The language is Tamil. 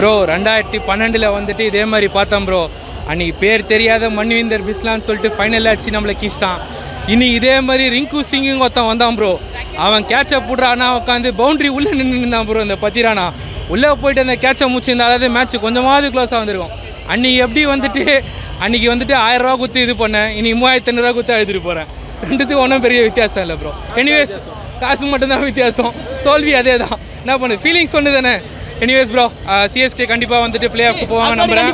ப்ரோ ரெண்டாயிரத்தி பன்னெண்டில் வந்துட்டு இதே மாதிரி பார்த்தோம் ப்ரோ அன்னைக்கு பேர் தெரியாத மன்வீந்தர் பிஸ்லான்னு சொல்லிட்டு ஃபைனலில் வச்சு நம்மளை கீச்சிட்டான் இனி இதே மாதிரி ரிங்கு சிங்கும் ஒருத்தன் வந்தான் ப்ரோ அவன் கேட்சை போடுறானா உட்காந்து பவுண்டரி உள்ளே நின்றுருந்தான் ப்ரோ இந்த பத்திரானா. உள்ளே போயிட்டு அந்த கேட்சை முடிச்சிருந்தாலே மேட்ச் கொஞ்சமாவது க்ளோஸாக வந்திருக்கும். அன்னைக்கு எப்படி வந்துட்டு அன்னைக்கு வந்துட்டு ஆயிரம் ரூபா குத்து இது பண்ணேன் இனி மூவாயிரத்தி ஐநூறுரூவா குத்து எழுதிட்டு போகிறேன் ரெண்டுத்துக்கும் ஒன்றும் பெரிய வித்தியாசம் இல்லை ப்ரோ எனிவேஸ் காசு மட்டும்தான் வித்தியாசம். தோல்வி அதே தான் என்ன பண்ணு ஃபீலிங்ஸ் ஒன்று தானே எனிவேஸ் ப்ரோ சிஎஸ்கே கண்டிப்பாக வந்துட்டு பிளே ஆஃப் போவாங்க நம்புறேன்.